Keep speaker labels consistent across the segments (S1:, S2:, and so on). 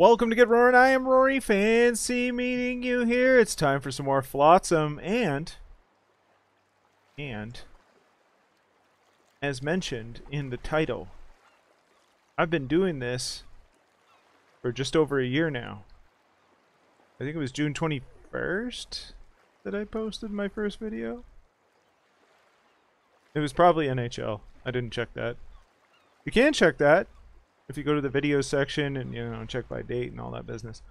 S1: Welcome to Get Roaring. I am Rory. Fancy meeting you here. It's time for some more Flotsam and and as mentioned in the title, I've been doing this for just over a year now. I think it was June 21st that I posted my first video. It was probably NHL. I didn't check that. You can check that if you go to the video section and you know check by date and all that business.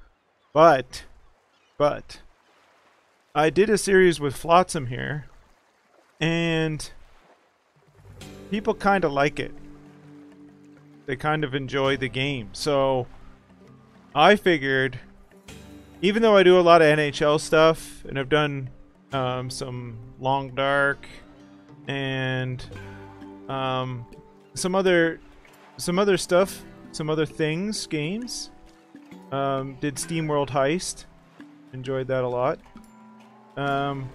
S1: But but I did a series with Flotsam here and people kind of like it. They kind of enjoy the game. So I figured even though I do a lot of NHL stuff and I've done um, some Long Dark and um, some other some other stuff, some other things, games. Um, did SteamWorld Heist. Enjoyed that a lot. Um,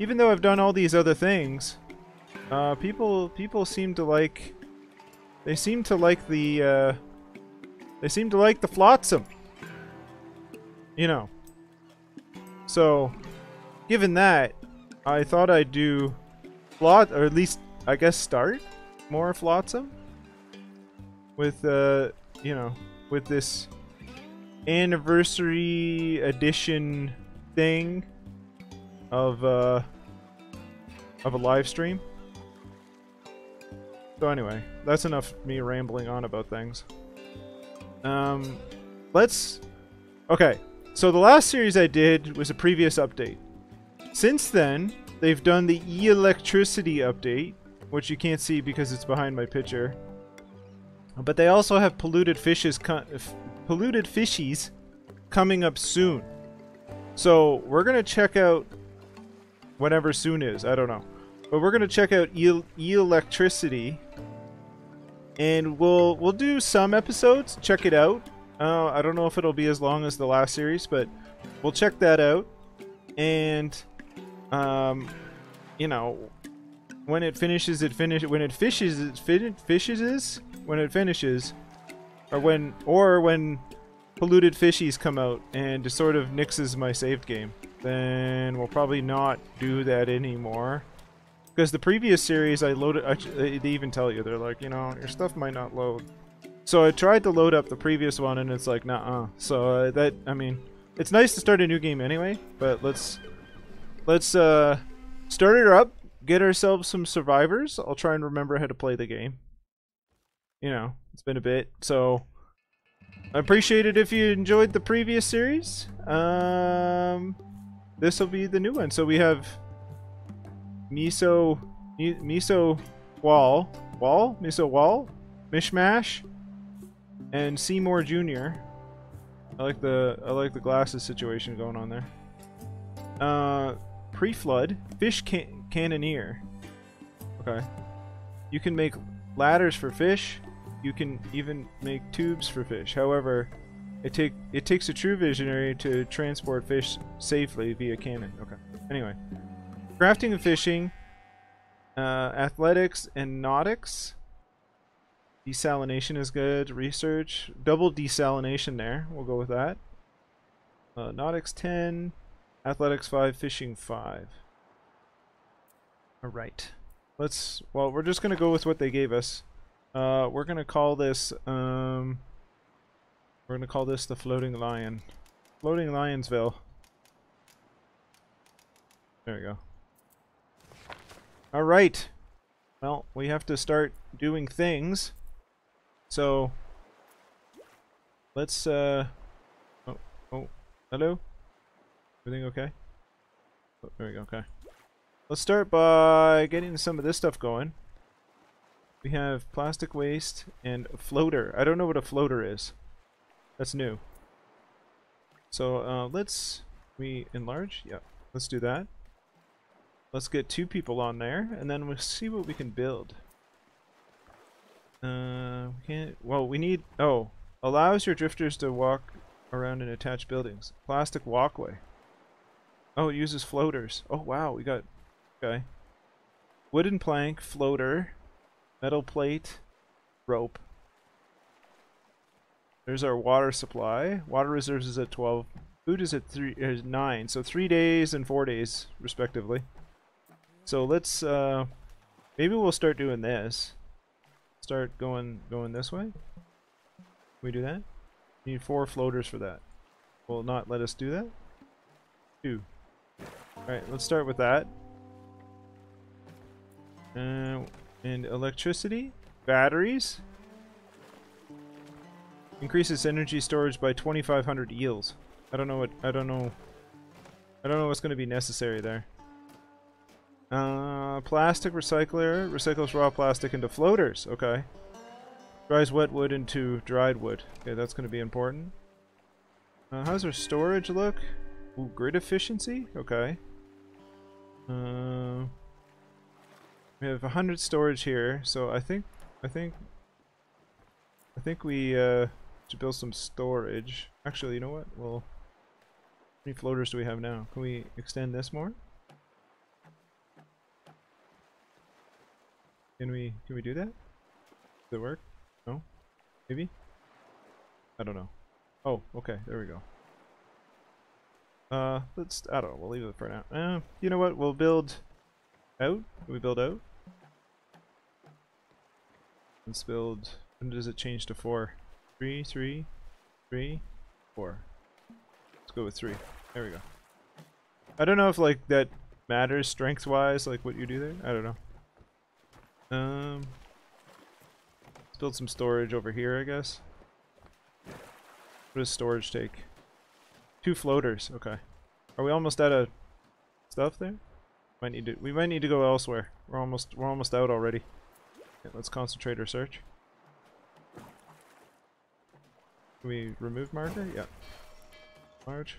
S1: even though I've done all these other things, uh, people people seem to like. They seem to like the. Uh, they seem to like the flotsam. You know. So, given that, I thought I'd do flot, or at least I guess start more flotsam with uh you know with this anniversary edition thing of uh of a live stream. So anyway, that's enough me rambling on about things. Um let's Okay. So the last series I did was a previous update. Since then, they've done the e-electricity update, which you can't see because it's behind my picture. But they also have polluted fishes, polluted fishies coming up soon. So we're gonna check out whenever soon is. I don't know, but we're gonna check out e, electricity, and we'll we'll do some episodes. Check it out. Uh, I don't know if it'll be as long as the last series, but we'll check that out. And um, you know, when it finishes, it finish. When it fishes, it fin fishes is when it finishes, or when or when polluted fishies come out and sort of nixes my saved game, then we'll probably not do that anymore. Because the previous series I loaded, they even tell you they're like, you know, your stuff might not load. So I tried to load up the previous one and it's like, nah. -uh. So uh, that, I mean, it's nice to start a new game anyway, but let's let's uh start it up, get ourselves some survivors. I'll try and remember how to play the game you know, it's been a bit. So I appreciate it if you enjoyed the previous series. Um, this will be the new one. So we have Miso, Miso Wall, Wall, Miso Wall, Mishmash, and Seymour Jr. I like the I like the glasses situation going on there. Uh, pre-flood, fish can cannoneer. Okay, you can make ladders for fish, you can even make tubes for fish. However, it take it takes a true visionary to transport fish safely via cannon. Okay. Anyway, crafting and fishing, uh, athletics and nautics. Desalination is good. Research, double desalination there. We'll go with that. Uh, nautics 10, athletics 5, fishing 5. All right. Let's. Well, we're just gonna go with what they gave us. Uh, we're gonna call this, um, we're gonna call this the Floating Lion. Floating Lionsville. There we go. Alright. Well, we have to start doing things. So, let's, uh, oh, oh, hello? Everything okay? Oh, there we go, okay. Let's start by getting some of this stuff going. We have plastic waste and floater. I don't know what a floater is. That's new. So uh, let's we enlarge. Yeah, let's do that. Let's get two people on there, and then we'll see what we can build. Uh, we can't. Well, we need. Oh, allows your drifters to walk around in attached buildings. Plastic walkway. Oh, it uses floaters. Oh wow, we got. Okay. Wooden plank, floater, Metal plate, rope. There's our water supply. Water reserves is at 12. Food is at three, is 9. So 3 days and 4 days, respectively. So let's, uh, maybe we'll start doing this. Start going going this way. Can we do that? Need 4 floaters for that. Will not let us do that? 2. Alright, let's start with that. Uh, and electricity, batteries. Increases energy storage by 2,500 eels. I don't know what, I don't know, I don't know what's going to be necessary there. Uh, plastic recycler recycles raw plastic into floaters. Okay. Dries wet wood into dried wood. Okay, that's going to be important. Uh, how's our storage look? Ooh, grid efficiency? Okay. Uh, we have 100 storage here, so I think, I think, I think we, uh, should build some storage. Actually, you know what? Well, how many floaters do we have now? Can we extend this more? Can we, can we do that? Does it work? No? Maybe? I don't know. Oh, okay, there we go. Uh, let's, I don't know, we'll leave it for now. Uh, you know what, we'll build out? Can we build out? Let's build, when does it change to four? Three, three, three, four. Let's go with three. There we go. I don't know if like that matters strength-wise, like what you do there. I don't know. Um, let's build some storage over here, I guess. What does storage take? Two floaters. Okay. Are we almost out of stuff there? Might need to. We might need to go elsewhere. We're almost. We're almost out already. Okay, let's concentrate our search. Can we remove marker? Yeah. Large.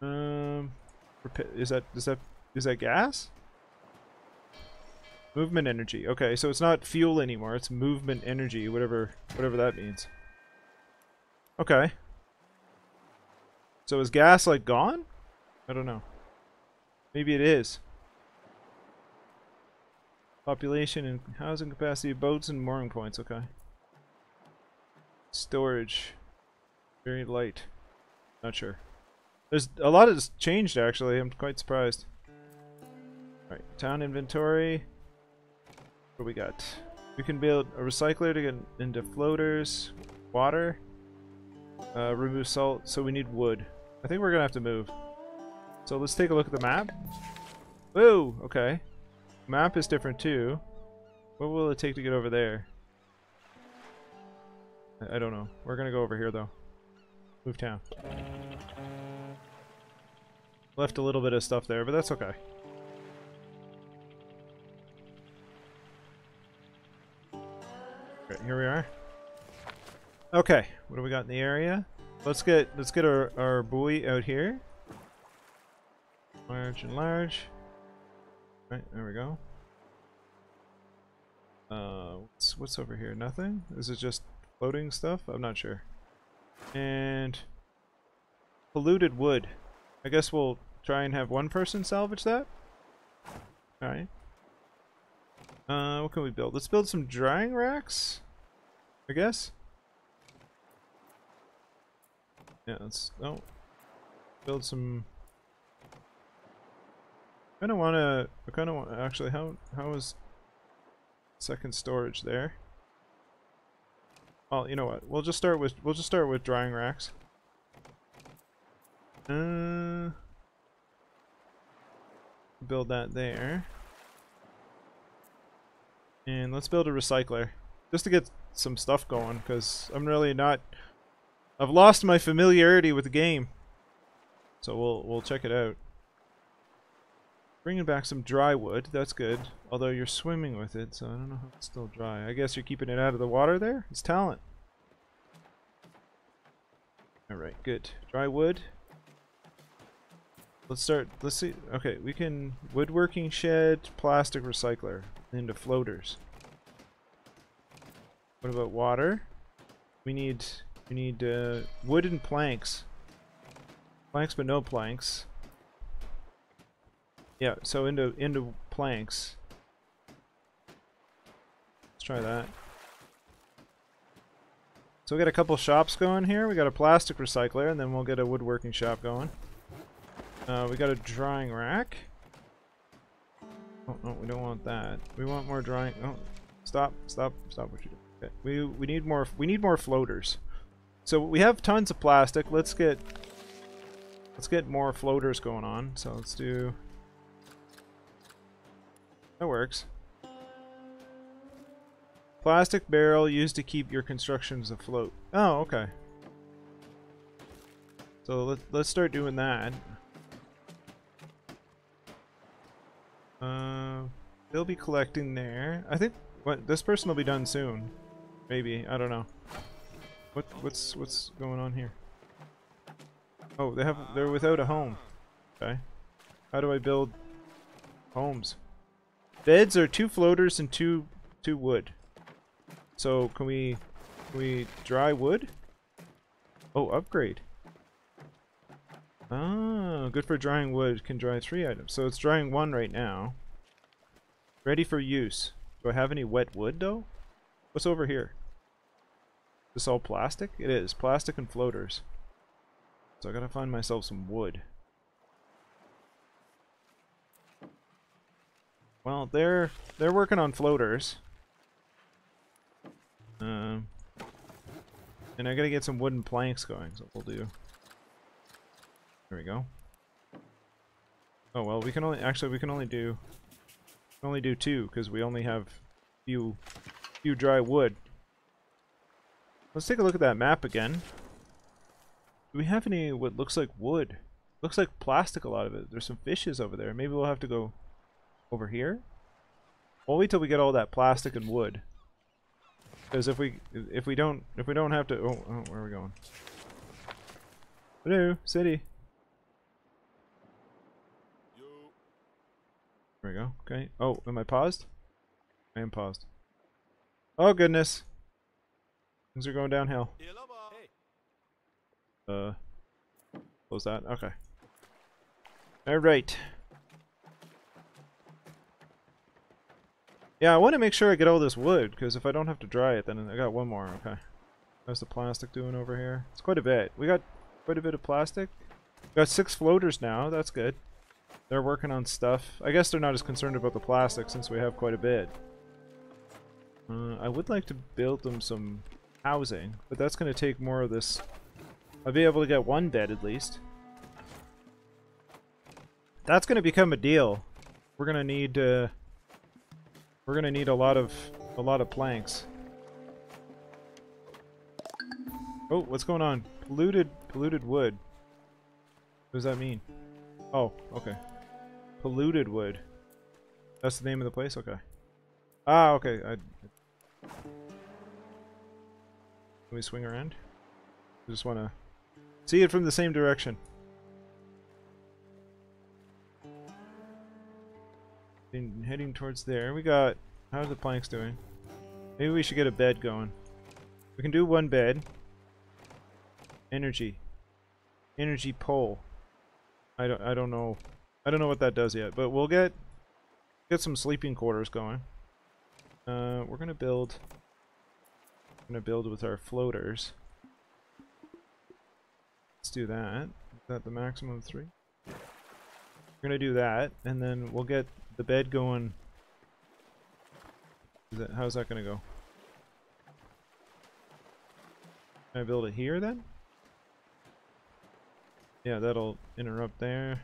S1: Um, is that is that is that gas? Movement energy. Okay, so it's not fuel anymore. It's movement energy, whatever whatever that means. Okay. So is gas like gone? I don't know. Maybe it is. Population and housing capacity boats and mooring points. Okay. Storage. Very light. Not sure. There's a lot has changed actually. I'm quite surprised. Right, town inventory. What do we got? We can build a recycler to get into floaters, water, uh, remove salt. So we need wood. I think we're gonna have to move. So let's take a look at the map. Whoa, okay. Map is different too. What will it take to get over there? I, don't know. We're gonna go over here though. Move town. Left a little bit of stuff there, but that's okay. Right, here we are. Okay, what do we got in the area? Let's get let's get our, our buoy out here. Large and large. Right, there we go. Uh, what's, what's over here? Nothing? Is it just floating stuff? I'm not sure. And polluted wood. I guess we'll try and have one person salvage that. Alright. Uh, what can we build? Let's build some drying racks, I guess. Yeah, let's, oh, build some, kind of want to, I kind of want, actually, how, how is second storage there? Oh, you know what, we'll just start with, we'll just start with drying racks. Uh, build that there. And let's build a recycler. Just to get some stuff going, because I'm really not... I've lost my familiarity with the game. So we'll, we'll check it out. Bringing back some dry wood, that's good. Although you're swimming with it, so I don't know how it's still dry. I guess you're keeping it out of the water there? It's talent. Alright, good. Dry wood. Let's start, let's see, okay, we can, woodworking shed, plastic recycler, into floaters. What about water? We need, we need uh, wooden planks. Planks but no planks. Yeah, so into, into planks. Let's try that. So we got a couple shops going here. We got a plastic recycler, and then we'll get a woodworking shop going. Uh, we got a drying rack. Oh, no, we don't want that. We want more drying. Oh, stop, stop, stop what you do. Okay. We we need more. We need more floaters. So we have tons of plastic. Let's get let's get more floaters going on. So let's do. That works. Plastic barrel used to keep your constructions afloat. Oh, okay. So let, let's start doing that. Uh, they'll be collecting there. I think what this person will be done soon. Maybe I don't know. What what's what's going on here? Oh, they have they're without a home. Okay. How do I build homes? Beds are two floaters and two two wood. So can we can we dry wood? Oh, upgrade. Ah, good for drying wood. Can dry three items. So it's drying one right now. Ready for use. Do I have any wet wood though? What's over here? Is this all plastic? It is. Plastic and floaters. So I gotta find myself some wood. Well, they're they're working on floaters. Um, and I gotta get some wooden planks going, so we'll do. There we go. Oh well, we can only actually we can only do only do two because we only have few few dry wood. Let's take a look at that map again. Do we have any what looks like wood? Looks like plastic a lot of it. There's some fishes over there. Maybe we'll have to go over here. We'll wait till we get all that plastic and wood. Because if we if we don't if we don't have to oh, oh where are we going? Hello, city. There we go. Okay. Oh, am I paused? I am paused. Oh goodness. Things are going downhill. Uh close that. Okay. Alright. Yeah, I want to make sure I get all this wood, because if I don't have to dry it, then I got one more. Okay. How's the plastic doing over here? It's quite a bit. We got quite a bit of plastic. We got six floaters now. That's good. They're working on stuff. I guess they're not as concerned about the plastic since we have quite a bit. Uh, I would like to build them some housing, but that's going to take more of this. I'll be able to get one bed at least. That's going to become a deal. We're going to need... Uh, we're gonna need a lot of a lot of planks. Oh, what's going on? Polluted polluted wood. What does that mean? Oh, okay. Polluted wood. That's the name of the place? Okay. Ah, okay. I, Let me swing around. I just want to see it from the same direction. Heading towards there. We got... How are the planks doing? Maybe we should get a bed going. We can do one bed. Energy. Energy pole. I don't, I don't know. I don't know what that does yet, but we'll get get some sleeping quarters going. Uh, we're gonna build. We're gonna build with our floaters. Let's do that. Is that the maximum three? We're gonna do that, and then we'll get the bed going... Is that, how's that to go? Can I build it here then? Yeah, that'll interrupt there.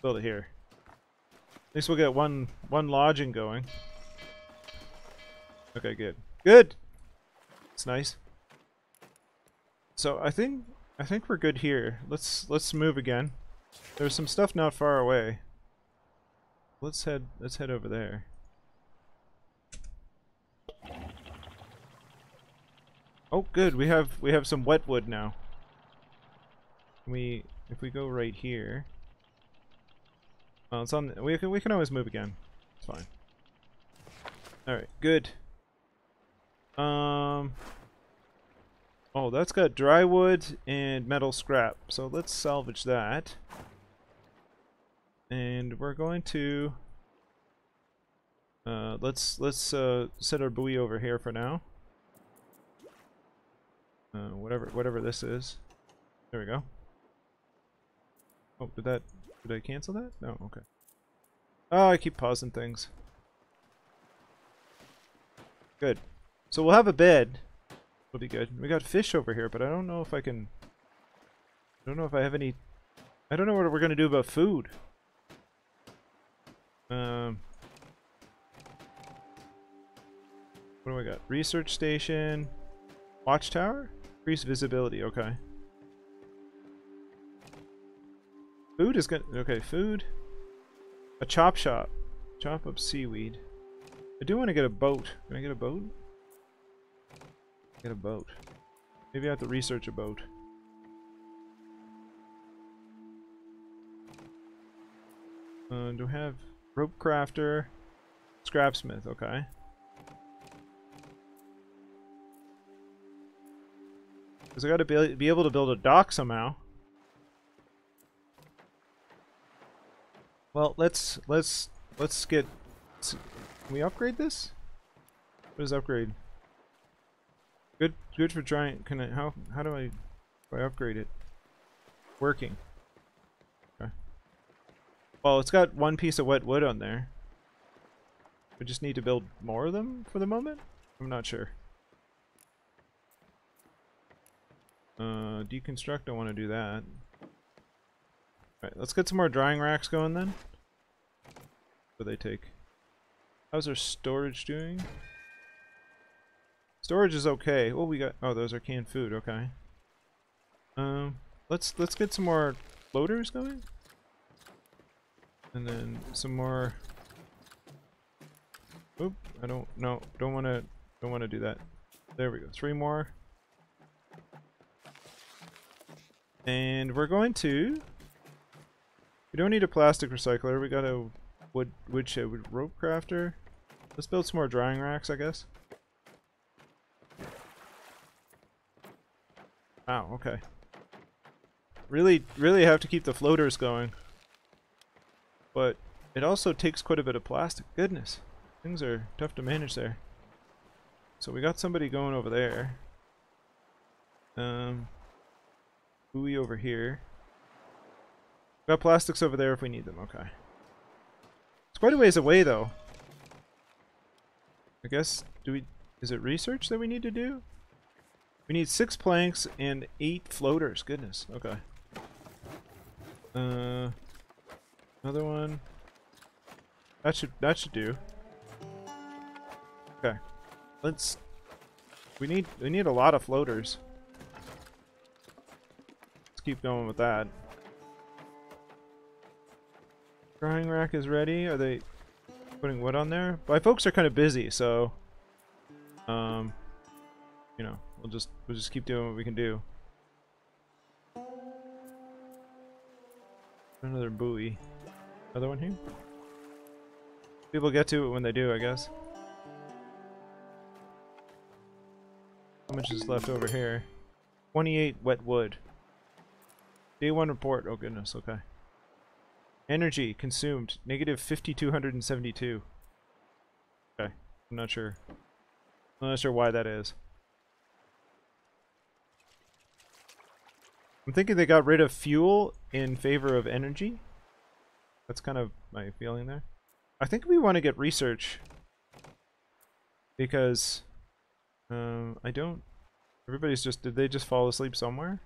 S1: Build it here. At least we'll get one one lodging going. Okay, good. Good! It's nice. So I think I think we're good here. Let's let's move again. There's some stuff not far away. Let's head let's head over there. Oh good, we have we have some wet wood now. We if we go right here. Oh, it's on we can we can always move again. It's fine. Alright, good. Um Oh, that's got dry wood and metal scrap. So let's salvage that. And we're going to Uh, let's let's uh, set our buoy over here for now. Uh, whatever whatever this is. There we go. Oh, did that did I cancel that? No, okay. Oh, I keep pausing things. Good. So we'll have a bed. It'll be good. We got fish over here, but I don't know if I can... I don't know if I have any... I don't know what we're to do about food. Um... What do we got? Research station. Watchtower? Increase visibility, okay. Food is good. Okay, food. A chop shop. Chop up seaweed. I do want to get a boat. Can I get a boat? Get a boat. Maybe I have to research a boat. Uh, do I have rope crafter? Scrapsmith, okay. Because I gotta be, be able to build a dock somehow. Well, let's let's let's get. Can we upgrade this? What is upgrade? Good, good for trying. Can I? How how do I? Do I upgrade it? Working. Well, it's got one piece of wet wood on there. We just need to build more of them for the moment. I'm not sure. Uh, deconstruct. I want to do that. Alright, let's get some more drying racks going then. What do they take? How's our storage doing? Storage is okay. Oh, we got. Oh, those are canned food. Okay. Um, let's let's get some more loaders going, and then some more. Oop! I don't. No, don't want to. Don't want to do that. There we go. Three more. And we're going to we don't need a plastic recycler. We got a wood wood shed wood rope crafter. Let's build some more drying racks, I guess. Wow, okay. Really, really have to keep the floaters going. But it also takes quite a bit of plastic. Goodness. Things are tough to manage there. So we got somebody going over there. Um, buoy over here. Got plastics over there if we need them, okay. It's quite a ways away though. I guess, do we, is it research that we need to do? We need six planks and eight floaters, goodness, okay. Uh, another one. That should, that should do. Okay. Let's, we need, we need a lot of floaters. Let's keep going with that. Drying rack is ready. Are they putting wood on there? My folks are kind of busy, so um, you know, we'll just we'll just keep doing what we can do. Another buoy. Another one here. People get to it when they do, I guess. How much is left over here? 28 wet wood. Day one report. Oh goodness, okay. Energy consumed, negative 5272. Okay, I'm not sure. I'm not sure why that is. I'm thinking they got rid of fuel in favor of energy. That's kind of my feeling there. I think we want to get research. Because... Um, I don't... Everybody's just... Did they just fall asleep somewhere?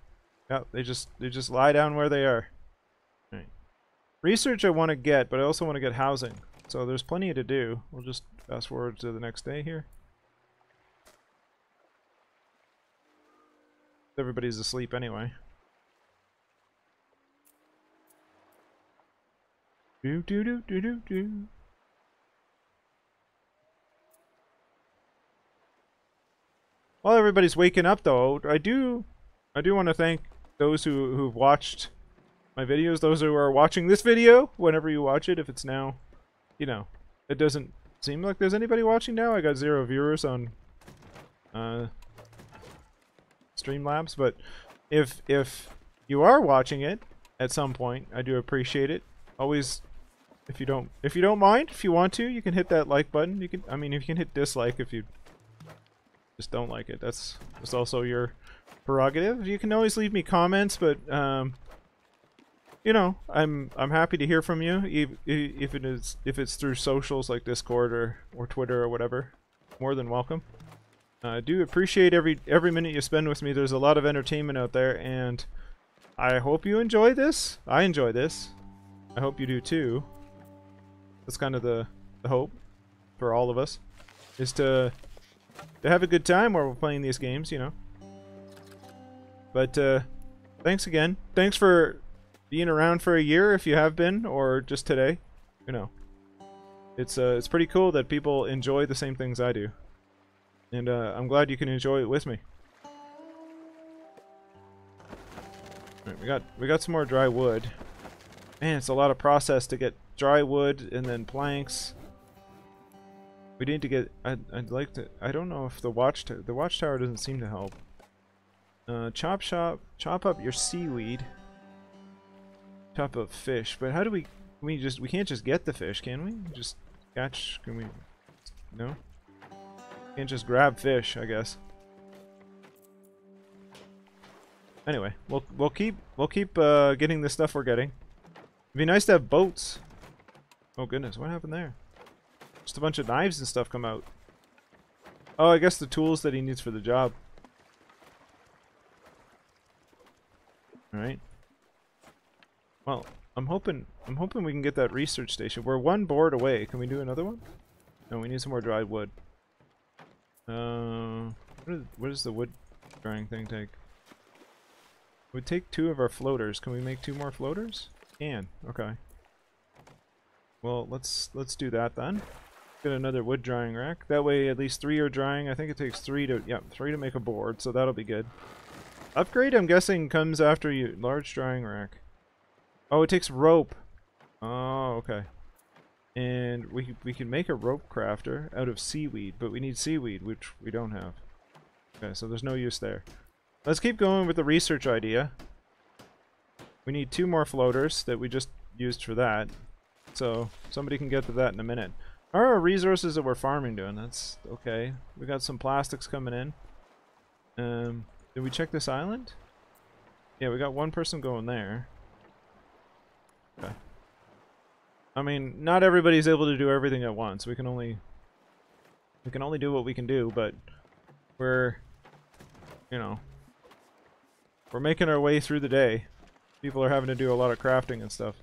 S1: Yeah, they just they just lie down where they are. Research I want to get, but I also want to get housing. So there's plenty to do. We'll just fast forward to the next day here. Everybody's asleep anyway. Do do do do do do. While everybody's waking up though, I do I do want to thank those who who've watched my videos. Those who are watching this video, whenever you watch it, if it's now, you know, it doesn't seem like there's anybody watching now. I got zero viewers on uh, Streamlabs, but if if you are watching it at some point, I do appreciate it. Always if you don't if you don't mind, if you want to, you can hit that like button. You can I mean, if you can hit dislike if you just don't like it. That's that's also your prerogative. You can always leave me comments, but um you know, I'm I'm happy to hear from you if, if it is if it's through socials like Discord or or Twitter or whatever. More than welcome. I do appreciate every every minute you spend with me. There's a lot of entertainment out there, and I hope you enjoy this. I enjoy this. I hope you do too. That's kind of the, the hope for all of us, is to to have a good time while we're playing these games, you know. But uh, thanks again. Thanks for being around for a year if you have been, or just today. You know, it's uh, it's pretty cool that people enjoy the same things I do and uh, I'm glad you can enjoy it with me. We got we got some more dry wood. Man, it's a lot of process to get dry wood and then planks. We need to get. I'd, I'd like to. I don't know if the watch the watchtower doesn't seem to help. Uh, chop shop, chop up your seaweed. Chop up fish, but how do we? We just we can't just get the fish, can we? Just catch? Can we? No. Can't just grab fish, I guess. Anyway, we'll we'll keep we'll keep uh, getting the stuff we're getting. It'd be nice to have boats. Oh goodness, what happened there? Just a bunch of knives and stuff come out. Oh, I guess the tools that he needs for the job. Alright. Well, I'm hoping I'm hoping we can get that research station. We're one board away. Can we do another one? No, we need some more dried wood. Uh, what, is, what does the wood drying thing take? We take two of our floaters. Can we make two more floaters? Can. Okay. Well, let's let's do that then. Get another wood drying rack. That way, at least three are drying. I think it takes three to yeah three to make a board, so that'll be good. Upgrade, I'm guessing, comes after you large drying rack. Oh, it takes rope. Oh, okay. And we, we can make a rope crafter out of seaweed, but we need seaweed, which we don't have. Okay, so there's no use there. Let's keep going with the research idea. We need two more floaters that we just used for that. So, somebody can get to that in a minute. Our resources that we're farming doing? That's okay. We got some plastics coming in. Um, did we check this island? Yeah, we got one person going there. Okay. I mean, not everybody's able to do everything at once. We can only we can only do what we can do, but we're you know we're making our way through the day. People are having to do a lot of crafting and stuff.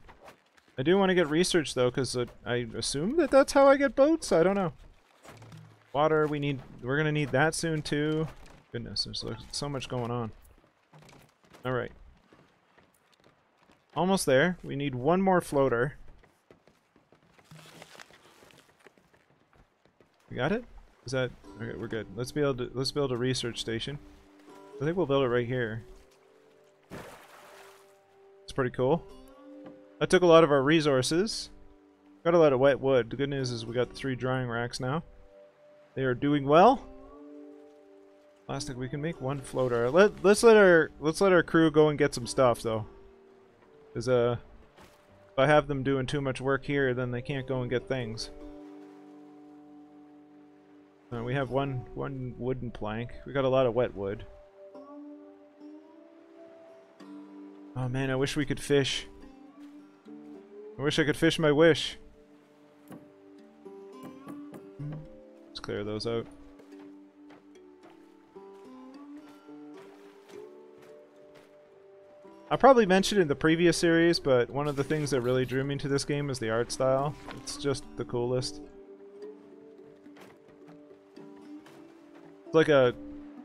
S1: I do want to get research though, because uh, I assume that that's how I get boats. I don't know. Water, we need. We're gonna need that soon too. Goodness, there's so much going on. All right, almost there. We need one more floater. We got it? Is that okay? We're good. Let's build. Let's build a research station. I think we'll build it right here. It's pretty cool. That took a lot of our resources. Got a lot of wet wood. The good news is we got three drying racks now. They are doing well. Plastic. We can make one floater. Let Let's let our Let's let our crew go and get some stuff though. Cause uh, if I have them doing too much work here, then they can't go and get things. Uh, we have one one wooden plank. We got a lot of wet wood. Oh man, I wish we could fish. I wish I could fish my wish. Let's clear those out. I probably mentioned in the previous series, but one of the things that really drew me to this game is the art style. It's just the coolest. It's like a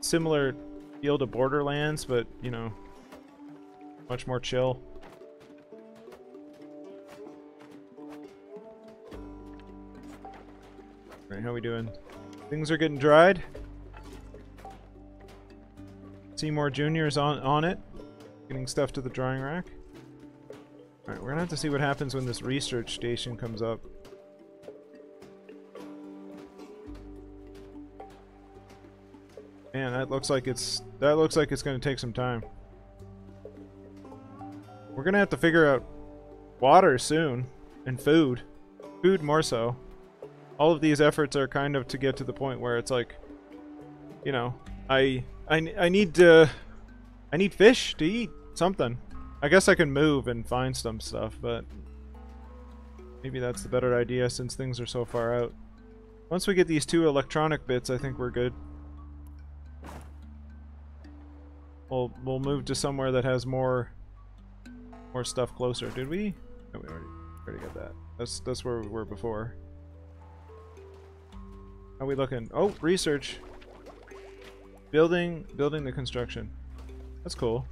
S1: similar feel to Borderlands, but, you know, much more chill. Right, how we doing? Things are getting dried. Seymour Jr. is on, on it, getting stuff to the drying rack. Alright, we're gonna have to see what happens when this research station comes up. Man, that looks like it's that looks like it's to take some time. We're to have to figure out water soon and food. Food more so. All of these efforts are kind of to get to the point where it's like, you know, I I, I need to I need fish to eat something. I guess I can move and find some stuff, but maybe that's the better idea since things are so far out. Once we get these two electronic bits, I think we're good. We'll we'll move to somewhere that has more more stuff closer. Did we? No, we already already got that. That's that's where we were before. How we looking? Oh, research. Building building the construction. That's cool.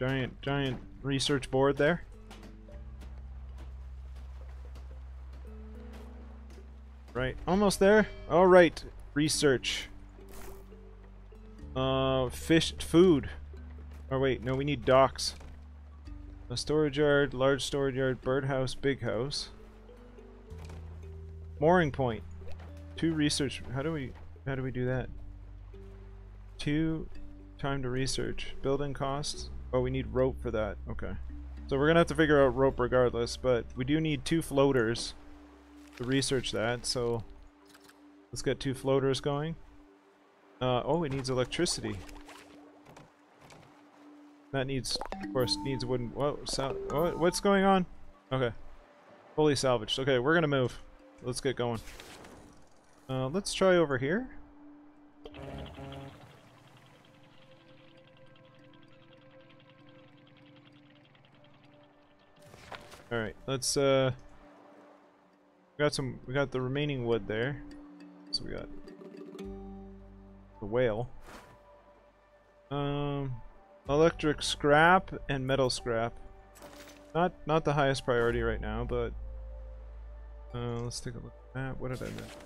S1: Giant giant research board there. Right, almost there. All right, research. Uh, fish, food. Oh wait, no, we need docks. A storage yard, large storage yard, birdhouse, big house. Mooring point. Two research. How do we? How do we do that? Two time to research. Building costs. Oh, we need rope for that. Okay. So we're gonna have to figure out rope regardless, but we do need two floaters to research that. So let's get two floaters going. Uh, oh, it needs electricity. That needs, of course, needs wooden. Whoa, what's going on? Okay, fully salvaged. Okay, we're gonna move. Let's get going. Uh, let's try over here. All right, let's. Uh, we got some. We got the remaining wood there. So we got the whale. Um, electric scrap and metal scrap. Not not the highest priority right now, but uh, let's take a look at that. What did I miss?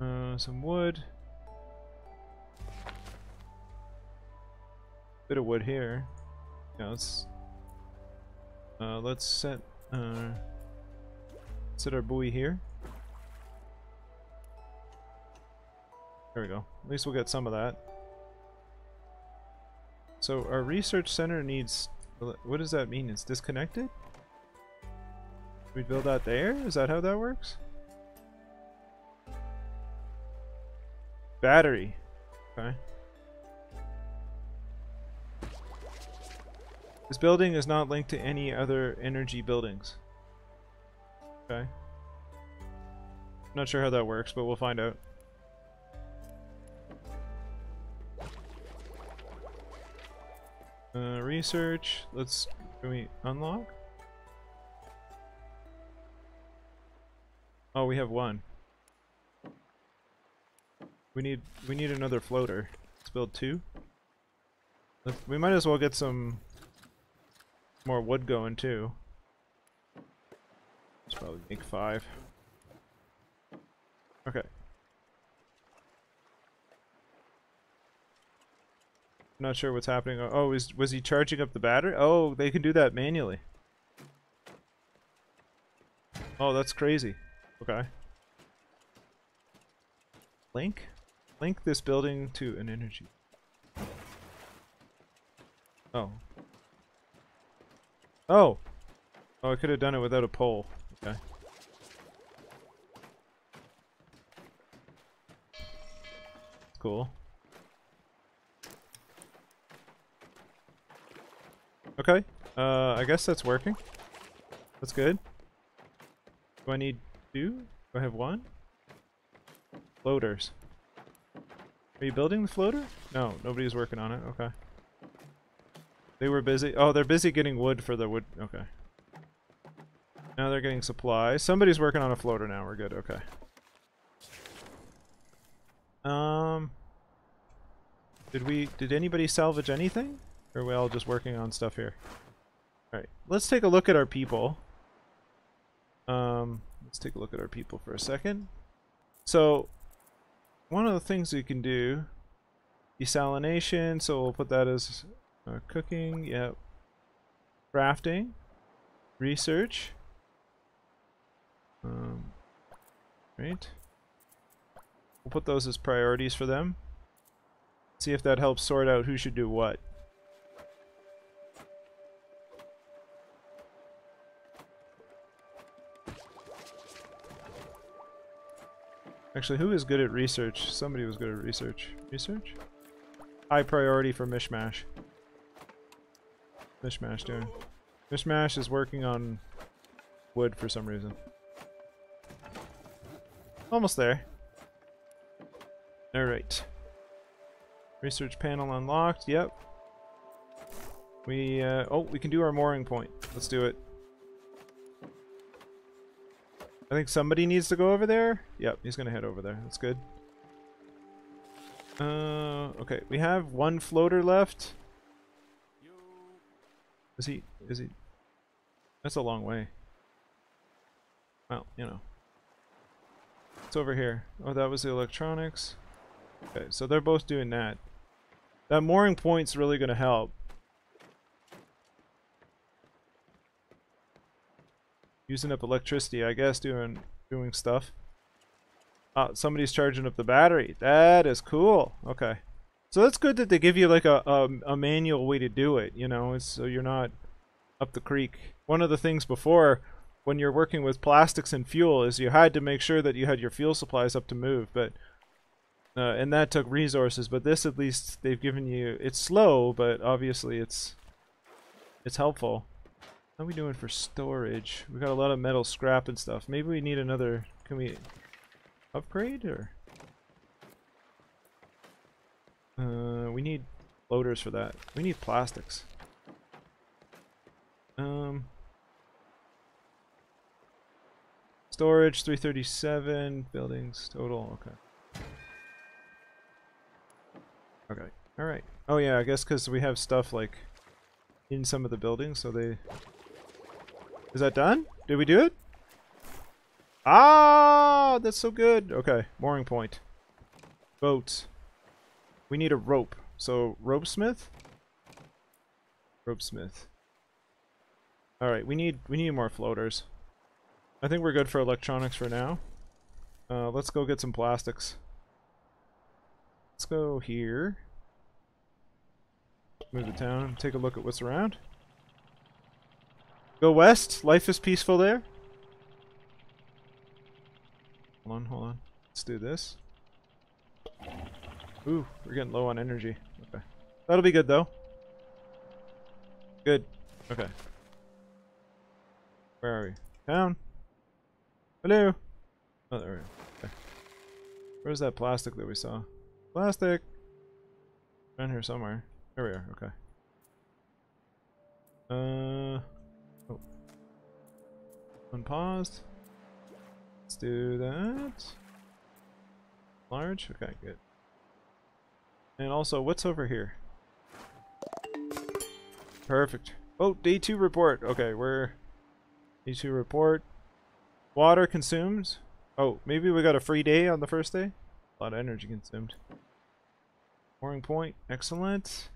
S1: Uh, some wood. Bit of wood here. Yeah, let's uh, let's set uh, set our buoy here. There we go. At least we'll get some of that. So our research center needs... What does that mean? It's disconnected? We build that there? Is that how that works? Battery. Okay. This building is not linked to any other energy buildings. Okay. Not sure how that works, but we'll find out. Uh, research. Let's. Can we unlock? Oh, we have one. We need we need another floater. Let's build two. Let's, we might as well get some more wood going too. Let's probably make five. Okay. Not sure what's happening. Oh, is, was he charging up the battery? Oh, they can do that manually. Oh, that's crazy. Okay. Link? Link this building to an energy. Oh. Oh! Oh, I could have done it without a pole. Okay. Cool. Okay. Uh, I guess that's working. That's good. Do I need two? Do I have one? Floaters. Are you building the floater? No, nobody's working on it. Okay. They were busy. Oh, they're busy getting wood for the wood. Okay. Now they're getting supplies. Somebody's working on a floater now. We're good. Okay. Um. Did we? Did anybody salvage anything? Or are we all just working on stuff here? Alright, let's take a look at our people. Um, let's take a look at our people for a second. So, one of the things we can do, desalination, so we'll put that as uh, cooking, yep. Crafting, research. Um, right. We'll put those as priorities for them. See if that helps sort out who should do what. Actually, who is good at research? Somebody was good at research. Research? High priority for Mishmash. Mishmash doing. Mishmash is working on wood for some reason. Almost there. Alright. Research panel unlocked, yep. We, uh, oh, we can do our mooring point. Let's do it. I think somebody needs to go over there. Yep, he's gonna head over there. That's good. Uh, okay, we have one floater left. Is he, is he? That's a long way. Well, you know. It's over here. Oh, that was the electronics. Okay, so they're both doing that. That mooring point's really gonna help. Using up electricity, I guess, doing doing stuff. Ah, somebody's charging up the battery. That is cool. Okay. So that's good that they give you like a, a, a manual way to do it, you know, so you're not up the creek. One of the things before when you're working with plastics and fuel is you had to make sure that you had your fuel supplies up to move, but uh, and that took resources, but this at least they've given you it's slow, but obviously it's it's helpful. How are we doing for storage? We got a lot of metal scrap and stuff. Maybe we need another... Can we upgrade or? Uh, we need loaders for that. We need plastics. Um, storage 337 buildings total. Okay. Okay. All right. Oh yeah, I guess because we have stuff like in some of the buildings, so they is that done? Did we do it? Ah, that's so good. Okay, mooring point. Boats. We need a rope. So, rope smith? Rope smith. Alright, we need we need more floaters. I think we're good for electronics for now. Uh, let's go get some plastics. Let's go here. Move to town, take a look at what's around. Go west. Life is peaceful there. Hold on, hold on. Let's do this. Ooh, we're getting low on energy. Okay. That'll be good, though. Good. Okay. Where are we? Down. Hello. Oh, there we go. Okay. Where's that plastic that we saw? Plastic! Down here somewhere. There we are. Okay. Uh... Unpaused. Let's do that. Large? Okay, good. And also, what's over here? Perfect. Oh, day two report. Okay, we're day two report. Water consumed. Oh, maybe we got a free day on the first day? A lot of energy consumed. Mooring point. Excellent.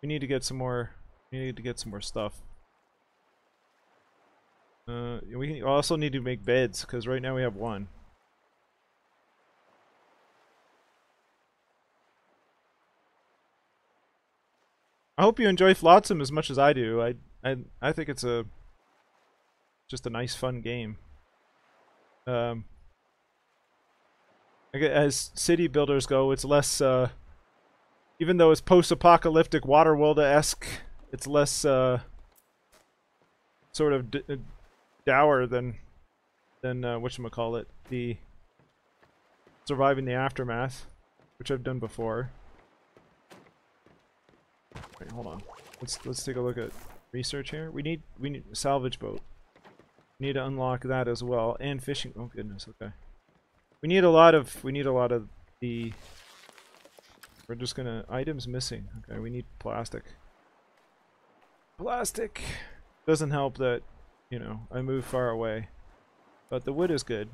S1: We need to get some more we need to get some more stuff. Uh, we also need to make beds, because right now we have one. I hope you enjoy Flotsam as much as I do. I I I think it's a just a nice fun game. Um as city builders go, it's less uh even though it's post-apocalyptic Waterworld-esque, it's less uh sort of dour than than uh, what call it the surviving the aftermath, which I've done before. Wait, hold on. Let's let's take a look at research here. We need we need salvage boat. We need to unlock that as well, and fishing. Oh goodness, okay. We need a lot of we need a lot of the. We're just gonna items missing. Okay, we need plastic. Plastic doesn't help that you know, I move far away. But the wood is good.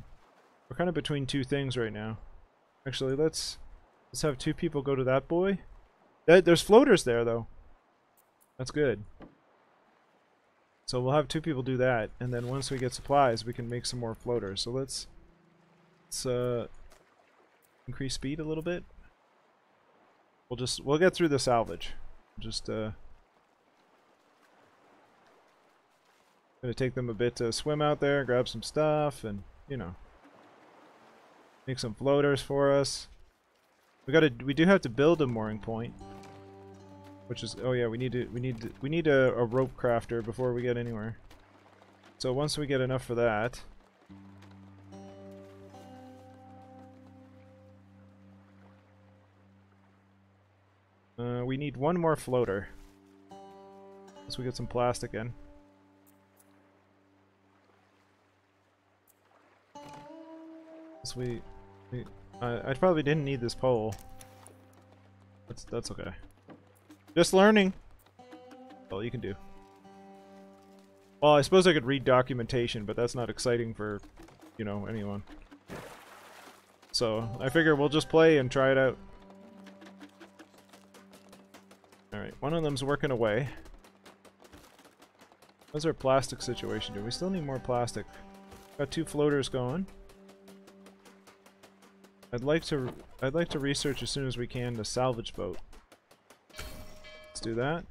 S1: We're kind of between two things right now. Actually, let's let's have two people go to that buoy. That, there's floaters there, though. That's good. So we'll have two people do that, and then once we get supplies, we can make some more floaters. So let's let's uh, increase speed a little bit. We'll just we'll get through the salvage. Just uh, Gonna take them a bit to swim out there, grab some stuff, and, you know. Make some floaters for us. We gotta. We do have to build a mooring point. Which is. Oh yeah, we need to. We need. To, we need a, a rope crafter before we get anywhere. So once we get enough for that. Uh, we need one more floater. Once we get some plastic in. So we, we I probably didn't need this pole. That's that's okay. Just learning. All you can do. Well, I suppose I could read documentation, but that's not exciting for, you know, anyone. So, I figure we'll just play and try it out. Alright, one of them's working away. How's our plastic situation? Do we still need more plastic? Got two floaters going. I'd like to I'd like to research as soon as we can the salvage boat. Let's do that.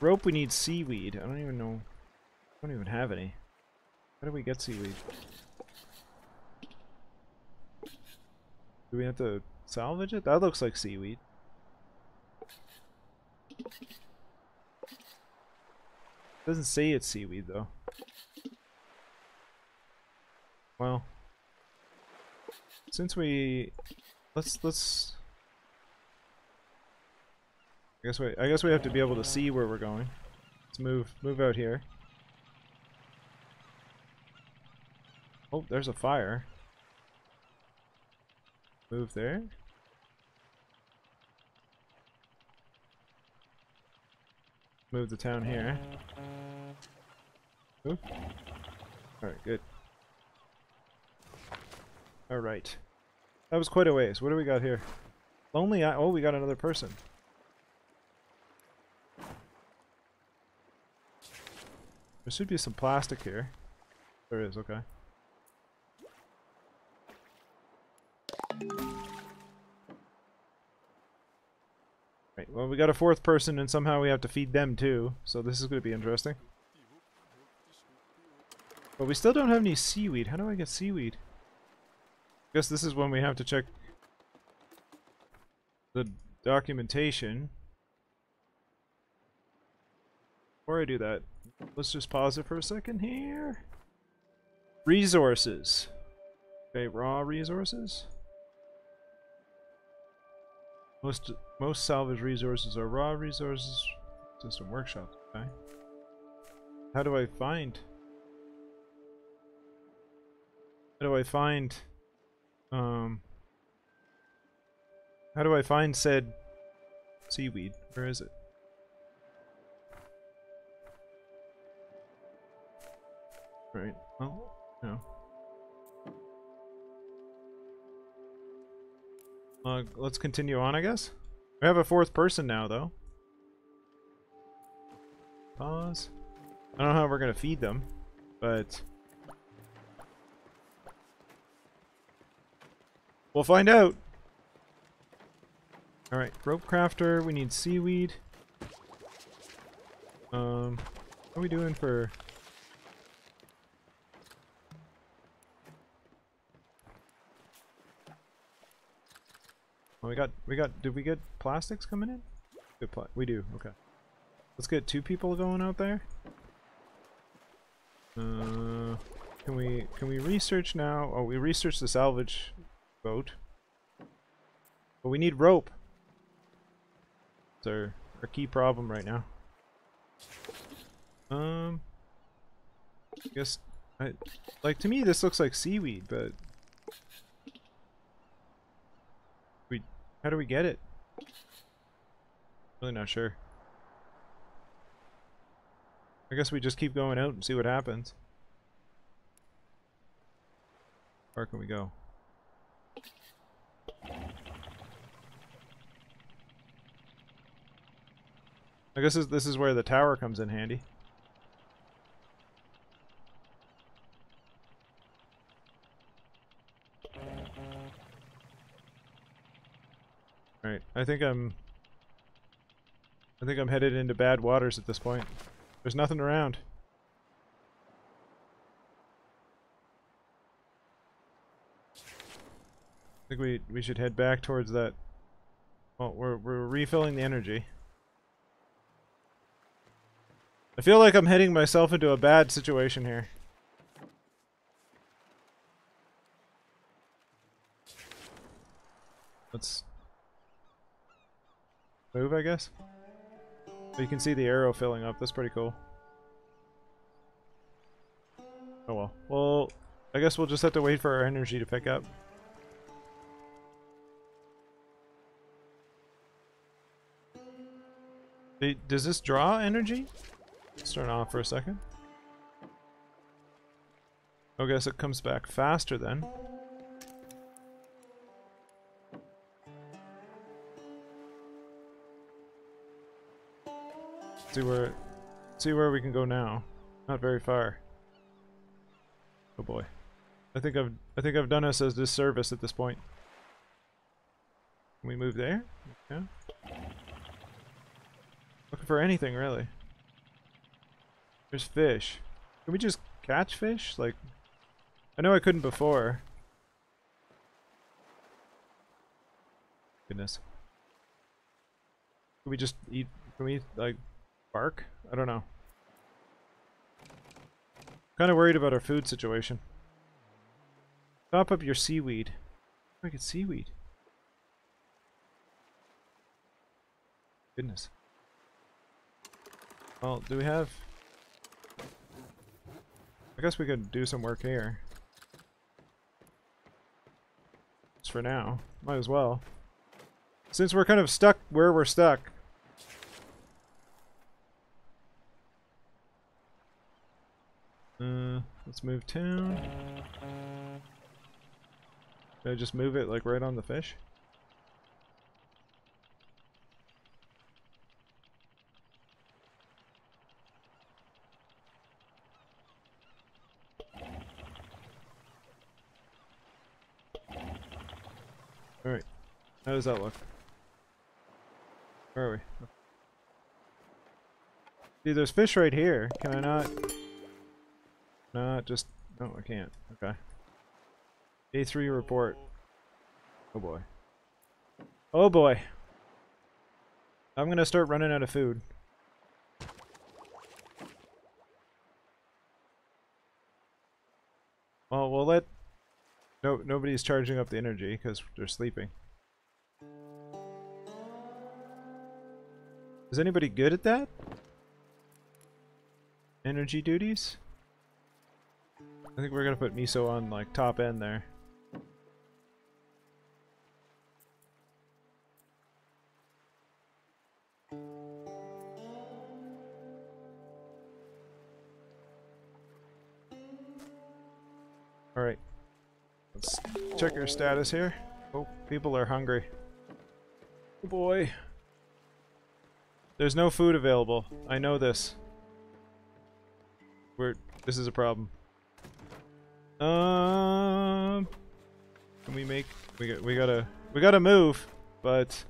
S1: Rope we need seaweed. I don't even know I don't even have any. How do we get seaweed? Do we have to salvage it? That looks like seaweed. Doesn't say it's seaweed though. Well, since we let's let's I guess we I guess we have to be able to see where we're going. Let's move move out here. Oh, there's a fire. Move there. Move the town here. Move. Alright, good. Alright. That was quite a ways. What do we got here? Lonely I- oh, we got another person. There should be some plastic here. There is, okay. Right, well we got a fourth person and somehow we have to feed them too, so this is going to be interesting. But we still don't have any seaweed. How do I get seaweed? Guess this is when we have to check the documentation. Before I do that, let's just pause it for a second here. Resources. Okay, raw resources. Most most salvage resources are raw resources. System workshops. Okay. How do I find? How do I find? Um. How do I find said seaweed? Where is it? Right. Well, no. Uh, let's continue on, I guess. We have a fourth person now, though. Pause. I don't know how we're gonna feed them, but... We'll find out! Alright, rope crafter, we need seaweed. Um, what are we doing for... Oh, we got, we got, did we get plastics coming in? Good pla we do, okay. Let's get two people going out there. Uh, can we, can we research now? Oh, we researched the salvage boat. But we need rope. It's our, our key problem right now. Um, I guess, I, like to me this looks like seaweed, but we, How do we get it? Really not sure. I guess we just keep going out and see what happens. Where can we go? I guess this is where the tower comes in handy. Alright, I think I'm... I think I'm headed into bad waters at this point. There's nothing around. I think we we should head back towards that. Well, we're we're refilling the energy. I feel like I'm heading myself into a bad situation here. Let's move, I guess. you can see the arrow filling up. That's pretty cool. Oh well. Well, I guess we'll just have to wait for our energy to pick up. Does this draw energy? Let's turn off for a second. I guess it comes back faster then. see where see where we can go now. Not very far. Oh boy. I think I've I think I've done us a disservice at this point. Can we move there? Yeah. Looking for anything really. There's fish. Can we just catch fish? Like I know I couldn't before. Goodness. Can we just eat can we like bark? I don't know. Kind of worried about our food situation. Top up your seaweed. I get seaweed. Goodness. Well, do we have... I guess we could do some work here. Just for now. Might as well. Since we're kind of stuck where we're stuck, Uh, let's move town. Can I just move it like right on the fish? Alright. How does that look? Where are we? See, there's fish right here. Can I not... No, just... No, I can't. Okay. A3 report. Oh boy. Oh boy. I'm gonna start running out of food. Well, we'll let... No, nobody's charging up the energy because they're sleeping. Is anybody good at that? Energy duties? I think we're gonna put miso on like top end there. Alright. Let's check our status here. Oh, people are hungry. Oh boy. There's no food available. I know this. We're this is a problem. Um, can we make? We got. We gotta. We gotta move, but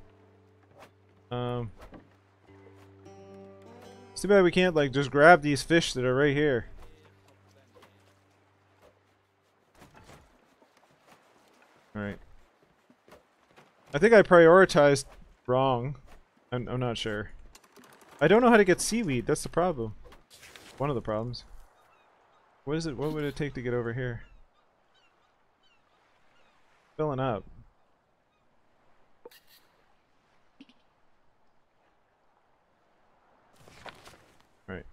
S1: um. It's too bad we can't like just grab these fish that are right here. Alright. I think I prioritized wrong. I'm, I'm not sure. I don't know how to get seaweed, that's the problem. One of the problems. What is it? What would it take to get over here? Filling up. Right.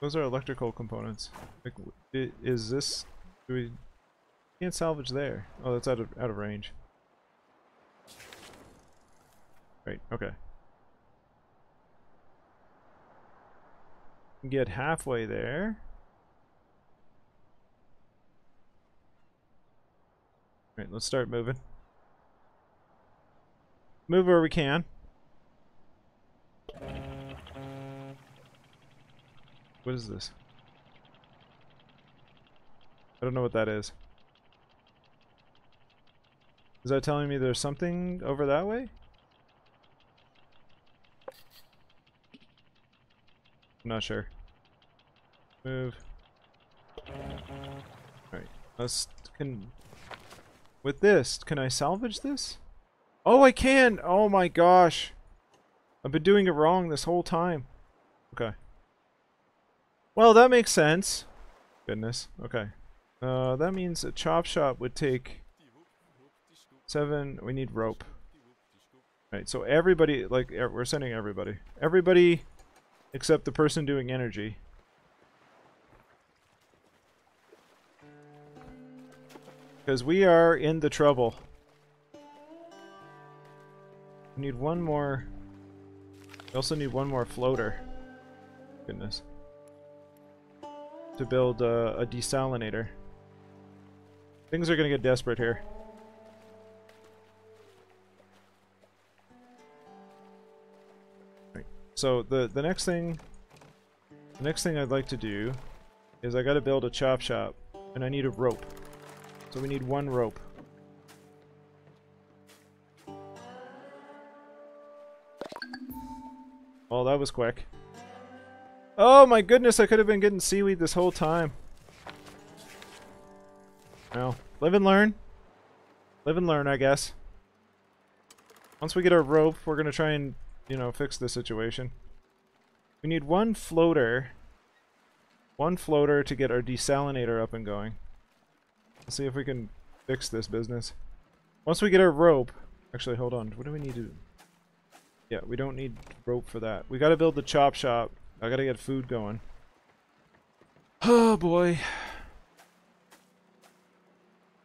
S1: Those are electrical components. Like, is this? Do we? Can't salvage there. Oh, that's out of out of range. Right. Okay. get halfway there. Alright, let's start moving. Move where we can. What is this? I don't know what that is. Is that telling me there's something over that way? I'm not sure. Move. Alright. let's... can with this, can I salvage this? Oh, I can! Oh my gosh. I've been doing it wrong this whole time. Okay. Well, that makes sense. Goodness. Okay. Uh, that means a chop shop would take seven. We need rope. Right, so everybody, like, we're sending everybody. Everybody except the person doing energy. Because we are in the trouble. We need one more... We also need one more floater. Goodness. To build uh, a desalinator. Things are gonna get desperate here. So the the next thing, the next thing I'd like to do, is I got to build a chop shop, and I need a rope. So we need one rope. Oh, that was quick. Oh my goodness, I could have been getting seaweed this whole time. Well, live and learn. Live and learn, I guess. Once we get our rope, we're to try and, you know, fix the situation. We need one floater. One floater to get our desalinator up and going. Let's see if we can fix this business. Once we get our rope... Actually, hold on. What do we need to... Yeah, we don't need rope for that. We gotta build the chop shop. I gotta get food going. Oh, boy.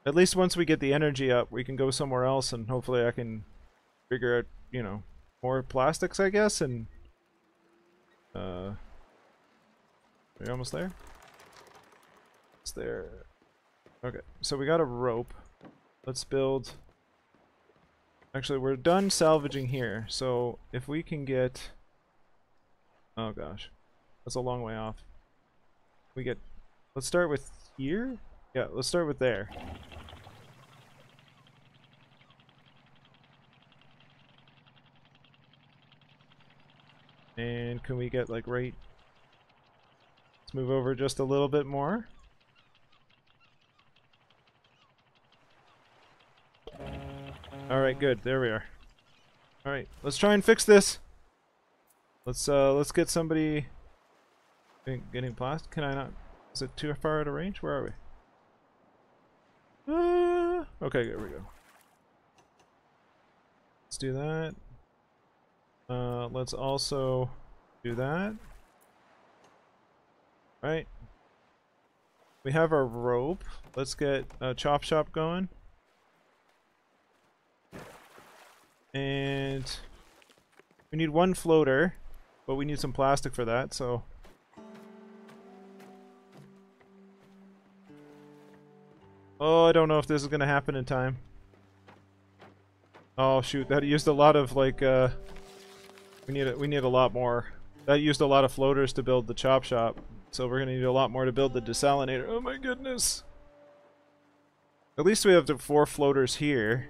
S1: At least once we get the energy up, we can go somewhere else and hopefully I can figure out, you know, more plastics, I guess, and... Uh... Are you almost there? It's there. Okay, so we got a rope. Let's build... Actually, we're done salvaging here, so if we can get... Oh gosh, that's a long way off. We get... Let's start with here? Yeah, let's start with there. And can we get like right... Let's move over just a little bit more. Alright, good. There we are. Alright, let's try and fix this. Let's uh let's get somebody getting plastic. Can I not is it too far out of range? Where are we? Uh, okay, there we go. Let's do that. Uh let's also do that. Right. We have our rope. Let's get a chop shop going. And we need one floater, but we need some plastic for that, so... Oh, I don't know if this is gonna happen in time. Oh shoot, that used a lot of like uh we need a, we need a lot more. That used a lot of floaters to build the chop shop. So we're gonna need a lot more to build the desalinator. Oh my goodness. At least we have the four floaters here.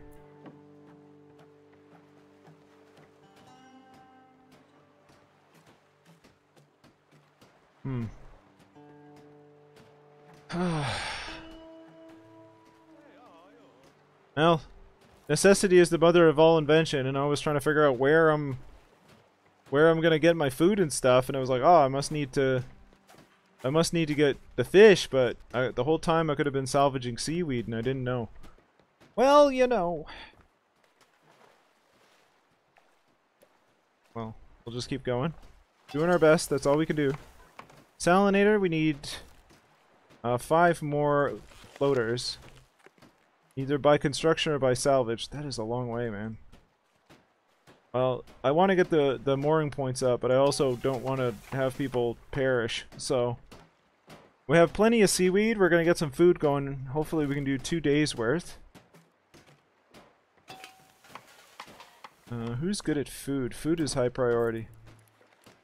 S1: Hmm. well, necessity is the mother of all invention, and I was trying to figure out where I'm, where I'm gonna get my food and stuff, and I was like, oh, I must need to, I must need to get the fish, but I, the whole time I could have been salvaging seaweed, and I didn't know. Well, you know. Well, we'll just keep going. Doing our best, that's all we can do. Salinator, we need uh, five more floaters. Either by construction or by salvage. That is a long way, man. Well, I want to get the, the mooring points up, but I also don't want to have people perish, so... We have plenty of seaweed, we're gonna get some food going. Hopefully we can do two days worth. Uh, who's good at food? Food is high priority.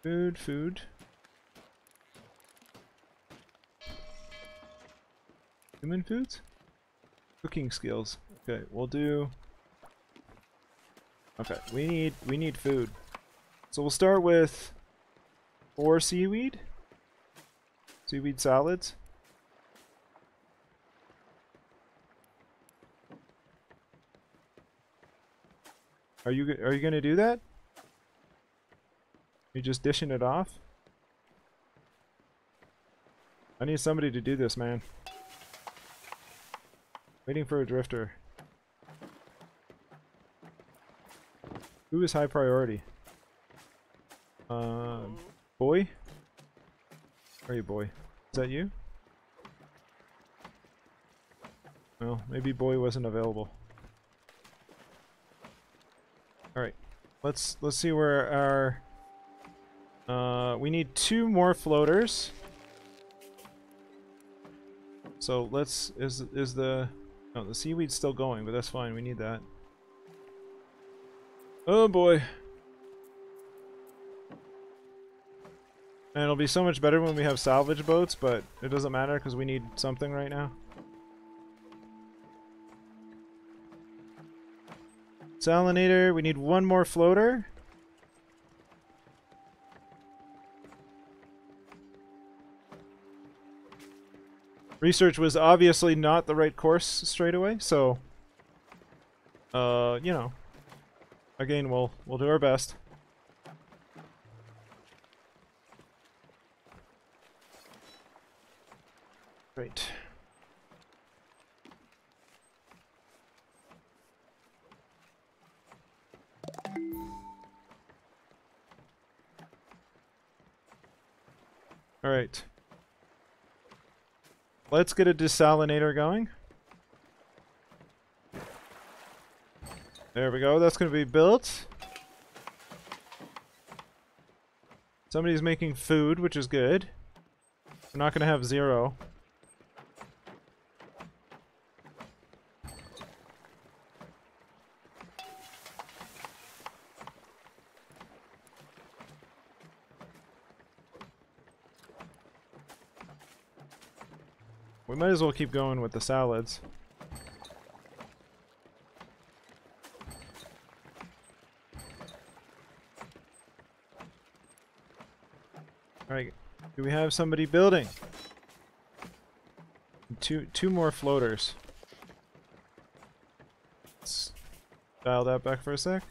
S1: Food, food. Human foods? Cooking skills. Okay, we'll do... Okay, we need we need food. So we'll start with four seaweed. Seaweed salads. Are you are you gonna do that? You just dishing it off? I need somebody to do this, man. Waiting for a drifter. Who is high priority? Uh, boy? Where are you, boy? Is that you? Well, maybe boy wasn't available. Alright. Let's let's see where our uh we need two more floaters. So let's is is the no the seaweed's still going, but that's fine, we need that. Oh boy. And it'll be so much better when we have salvage boats, but it doesn't matter because we need something right now. Salinator, we need one more floater. Research was obviously not the right course straight away, so... Uh, you know. Again, we'll, we'll do our best. Great. Alright. Let's get a desalinator going. There we go, that's going to be built. Somebody's making food, which is good. We're not going to have zero. We might as well keep going with the salads. Alright, do we have somebody building? Two two more floaters. Let's dial that back for a sec.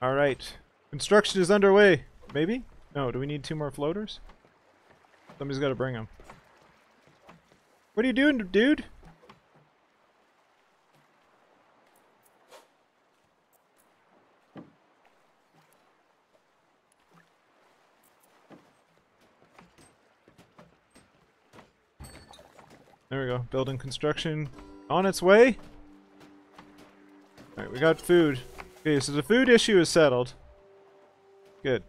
S1: Alright. Construction is underway. Maybe? No, do we need two more floaters? Somebody's got to bring them. What are you doing, dude? Building construction on its way. Alright, we got food. Okay, so the food issue is settled. Good.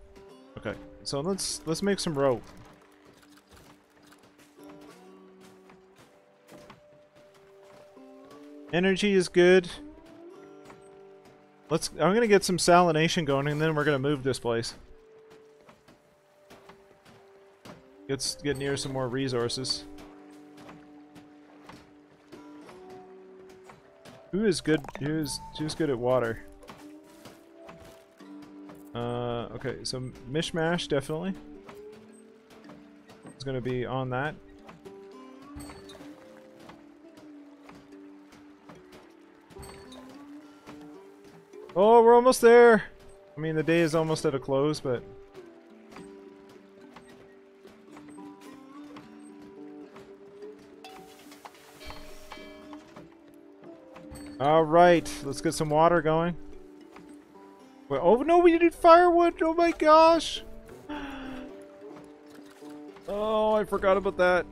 S1: Okay, so let's let's make some rope. Energy is good. Let's. I'm gonna get some salination going, and then we're gonna move this place. Let's get near some more resources. Who is good? Who's who's good at water? Uh, okay, so Mishmash, definitely. It's gonna be on that. Oh, we're almost there! I mean, the day is almost at a close, but... Alright, let's get some water going. Wait, oh no, we needed firewood! Oh my gosh! Oh, I forgot about that.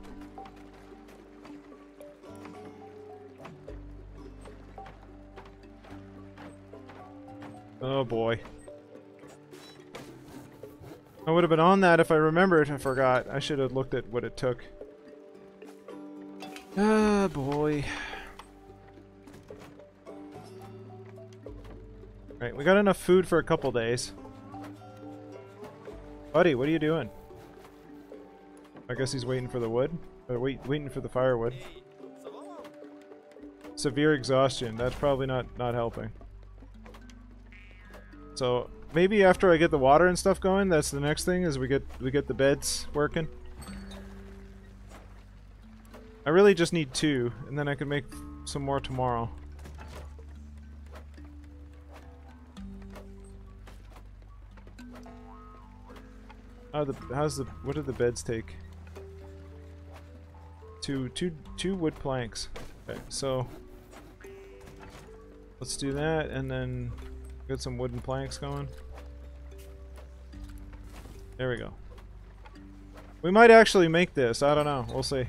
S1: Oh boy. I would have been on that if I remembered. I forgot. I should have looked at what it took. Ah, boy. We got enough food for a couple days. Buddy, what are you doing? I guess he's waiting for the wood? Or wait, waiting for the firewood. Severe exhaustion. That's probably not, not helping. So, maybe after I get the water and stuff going, that's the next thing, is we get we get the beds working. I really just need two, and then I can make some more tomorrow. How the how's the what do the beds take? Two two two wood planks. Okay, so let's do that and then get some wooden planks going. There we go. We might actually make this. I don't know. We'll see.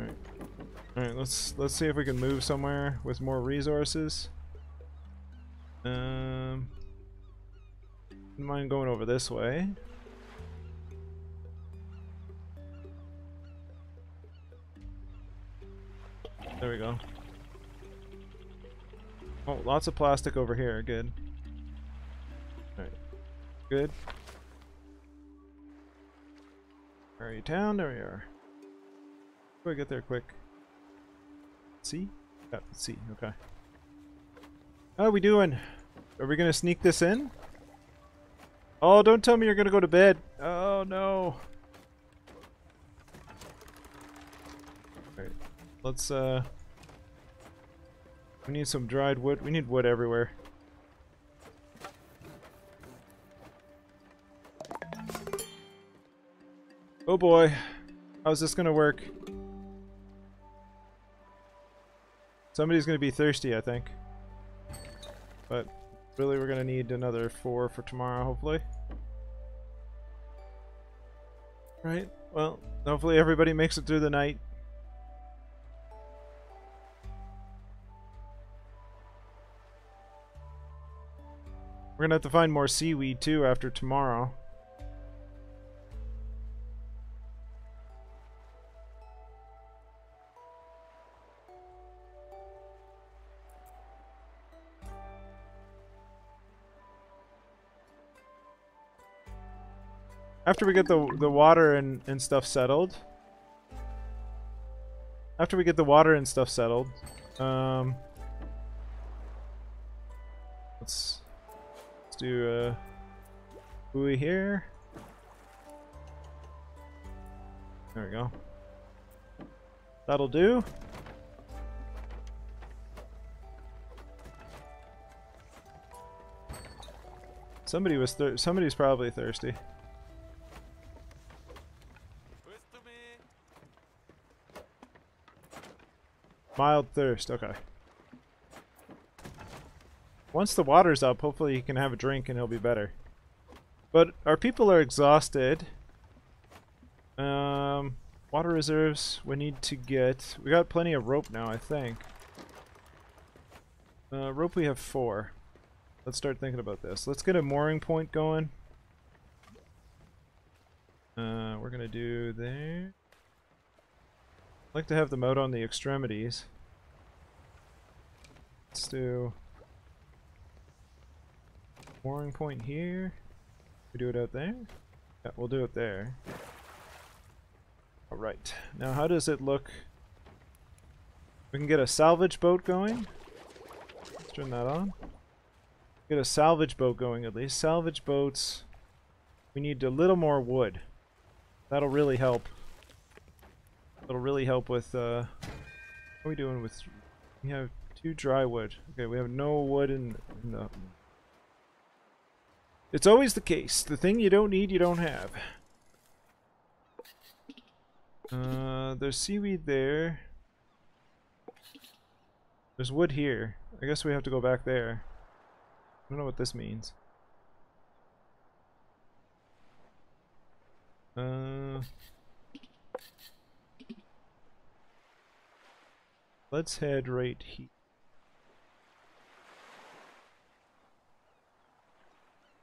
S1: Alright. Alright, let's let's see if we can move somewhere with more resources. Um wouldn't mind going over this way. There we go. Oh, lots of plastic over here. Good. Alright. Good. Where are you town? There we are. I get there quick? See? Yeah, see. Okay. How are we doing? Are we gonna sneak this in? Oh, don't tell me you're gonna go to bed. Oh no. Alright. Let's uh we need some dried wood. We need wood everywhere. Oh boy. How's this gonna work? Somebody's gonna be thirsty, I think. But really we're gonna need another four for tomorrow, hopefully. Right, well, hopefully everybody makes it through the night. We're gonna have to find more seaweed too after tomorrow. After we get the the water and, and stuff settled. After we get the water and stuff settled, um, let's Let's do a uh, buoy here. There we go. That'll do. Somebody was somebody's probably thirsty. Mild thirst, okay. Once the water's up, hopefully he can have a drink and he'll be better. But our people are exhausted. Um, water reserves we need to get... We got plenty of rope now, I think. Uh, rope we have four. Let's start thinking about this. Let's get a mooring point going. Uh, we're gonna do there. Like to have the out on the extremities. Let's do mooring point here. We do it out there? Yeah, we'll do it there. Alright, now how does it look? We can get a salvage boat going. Let's turn that on. Get a salvage boat going at least. Salvage boats. We need a little more wood. That'll really help. That'll really help with, uh... What are we doing with... We have two dry wood. Okay, we have no wood in, in the it's always the case. The thing you don't need, you don't have. Uh, there's seaweed there. There's wood here. I guess we have to go back there. I don't know what this means. Uh, let's head right here.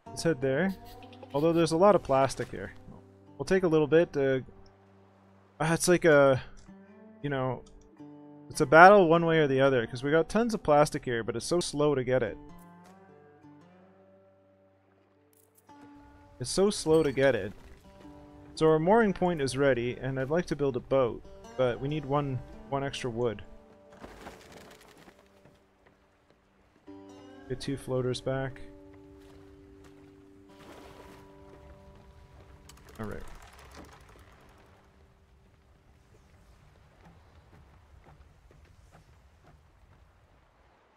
S1: Let's head there. Although there's a lot of plastic here. We'll take a little bit. Uh, it's like a... You know... It's a battle one way or the other, because we got tons of plastic here, but it's so slow to get it. It's so slow to get it. So our mooring point is ready, and I'd like to build a boat, but we need one one extra wood. Get two floaters back. All right.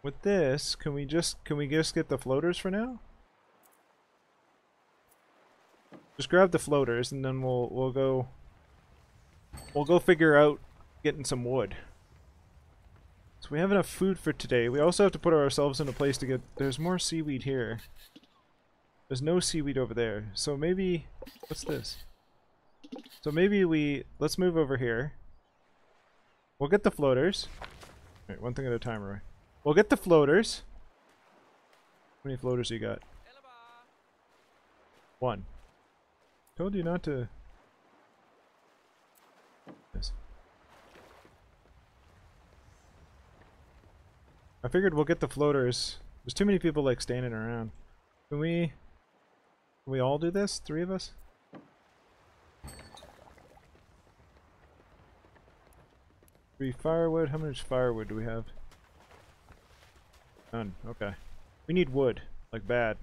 S1: With this, can we just can we just get the floaters for now? Just grab the floaters and then we'll we'll go we'll go figure out getting some wood. So we have enough food for today. We also have to put ourselves in a place to get there's more seaweed here. There's no seaweed over there. So maybe what's this? So maybe we let's move over here. We'll get the floaters. Alright, one thing at a time, Roy. We'll get the floaters. How many floaters you got? One. Told you not to. I figured we'll get the floaters. There's too many people like standing around. Can we? Can we all do this? Three of us? Three firewood. How much firewood do we have? None. Okay. We need wood. Like bad.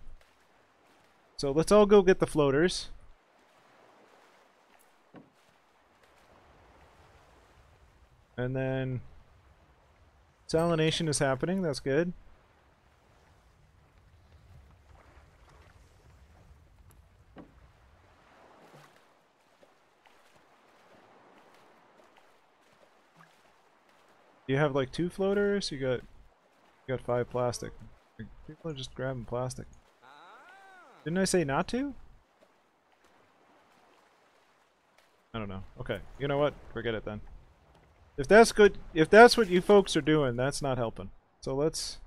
S1: So let's all go get the floaters. And then salination is happening. That's good. You have like two floaters? You got you got five plastic. People are just grabbing plastic. Didn't I say not to? I don't know. Okay. You know what? Forget it then. If that's good, if that's what you folks are doing, that's not helping. So let's,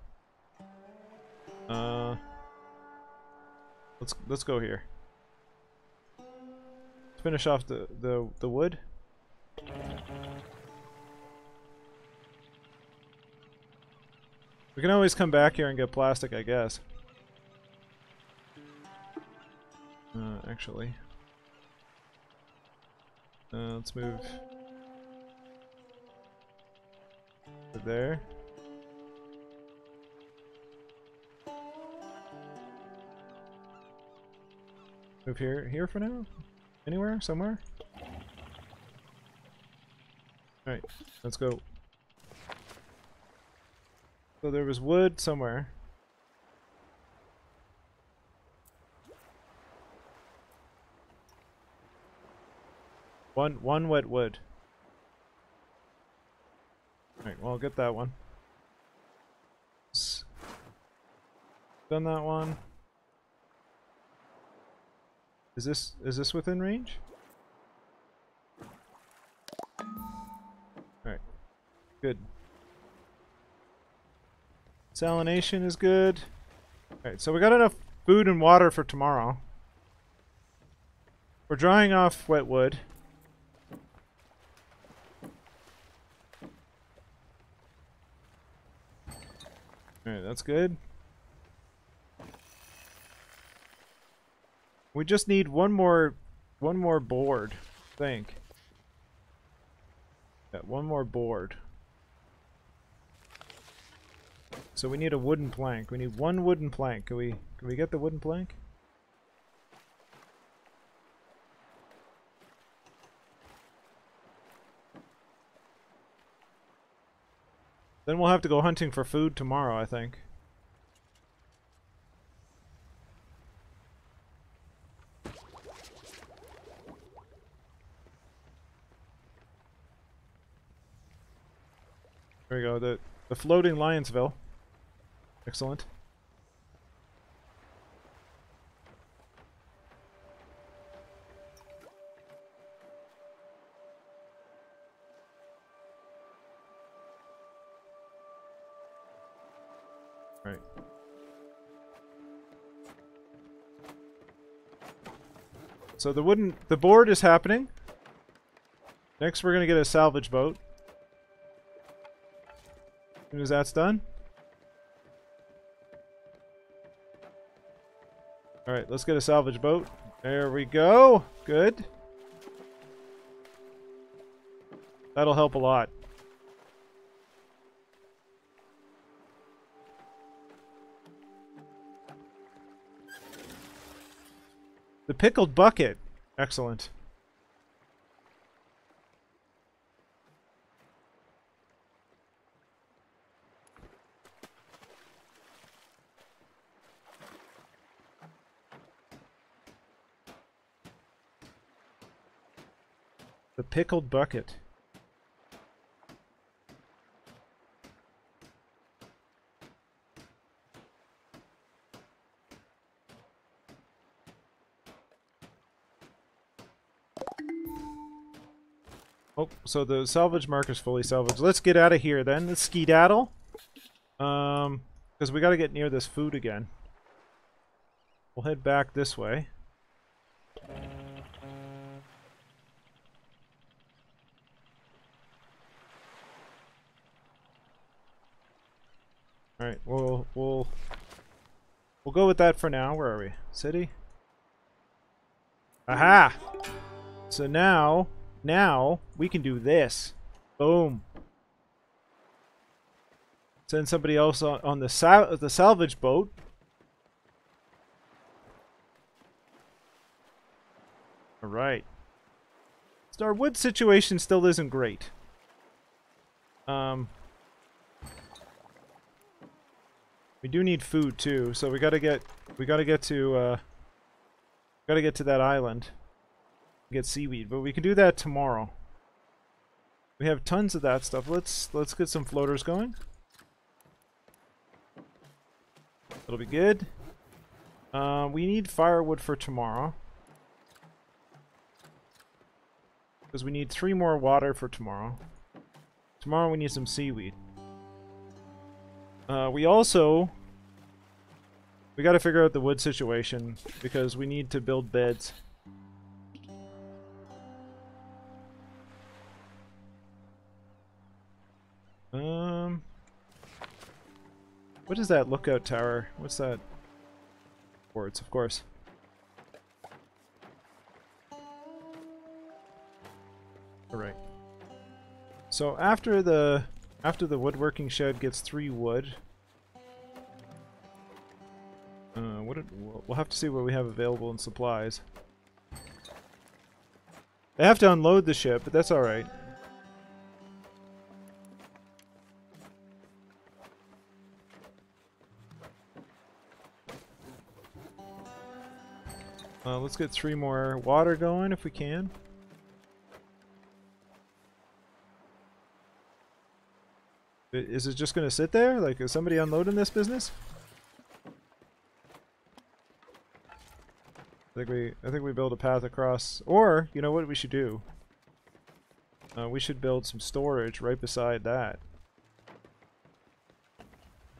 S1: uh, let's let's go here. Let's finish off the the the wood. We can always come back here and get plastic, I guess. Uh, actually. Uh, let's move there. Move here, here for now? Anywhere? Somewhere? Alright, let's go. So there was wood somewhere. One one wet wood. Alright, well get that one. Done that one. Is this is this within range? Alright. Good. Salination is good. Alright, so we got enough food and water for tomorrow. We're drying off wet wood. Alright, that's good. We just need one more one more board, I think. Yeah, one more board. So we need a wooden plank. We need one wooden plank. Can we can we get the wooden plank? Then we'll have to go hunting for food tomorrow, I think. There we go, the, the floating Lionsville. Excellent. So the wooden the board is happening. Next we're gonna get a salvage boat. As soon as that's done. Alright, let's get a salvage boat. There we go. Good. That'll help a lot. The pickled bucket. Excellent. The pickled bucket. Oh, so the salvage mark is fully salvaged. Let's get out of here then. Let's skedaddle. Um, because we got to get near this food again. We'll head back this way. Alright, we'll, we'll, we'll go with that for now. Where are we? City? Aha! So now, now, we can do this. Boom. Send somebody else on, on the, sal the salvage boat. Alright. Our wood situation still isn't great. Um, we do need food too, so we gotta get we gotta get to uh, gotta get to that island get seaweed, but we can do that tomorrow. We have tons of that stuff. Let's let's get some floaters going. That'll be good. Uh, we need firewood for tomorrow. Because we need three more water for tomorrow. Tomorrow we need some seaweed. Uh, we also... We gotta figure out the wood situation, because we need to build beds. Um, what is that lookout tower? What's that? Words, of course. Alright. So after the after the woodworking shed gets three wood, uh, what we'll have to see what we have available in supplies. They have to unload the ship, but that's alright. Uh, let's get three more water going if we can. Is it just going to sit there? Like, is somebody unloading this business? I think we, I think we build a path across. Or, you know what we should do? Uh, we should build some storage right beside that.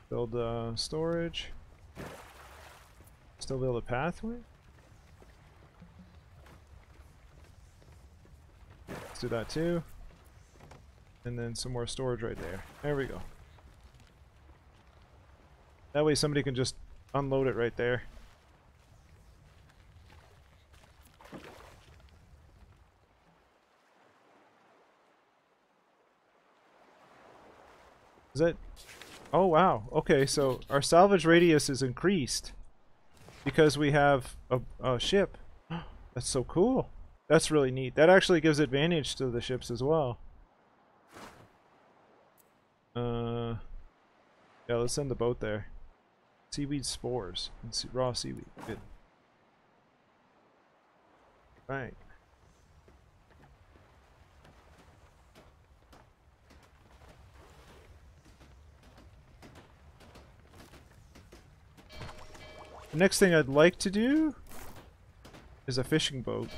S1: Build uh, storage. Still build a pathway? Let's do that too. And then some more storage right there. There we go. That way somebody can just unload it right there. Is that... Oh, wow. Okay, so our salvage radius is increased because we have a, a ship. That's so cool. That's really neat. That actually gives advantage to the ships as well. Uh, yeah, let's send the boat there. Seaweed spores and see raw seaweed. Good. Right. The next thing I'd like to do is a fishing boat.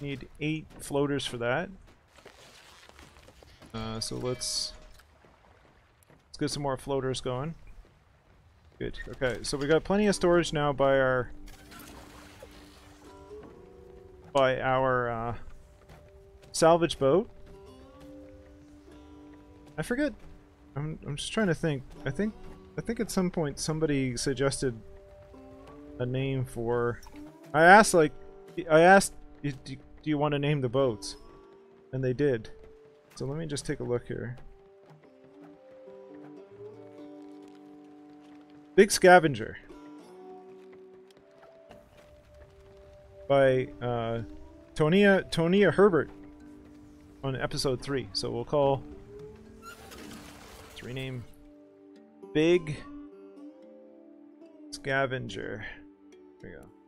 S1: Need eight floaters for that. Uh, so let's let's get some more floaters going. Good. Okay, so we got plenty of storage now by our by our uh, salvage boat. I forget. I'm I'm just trying to think. I think I think at some point somebody suggested a name for. I asked like I asked do you want to name the boats? And they did. So let me just take a look here. Big Scavenger. by uh, Tonia Tonia Herbert on episode three. So we'll call let's rename Big Scavenger. There we go.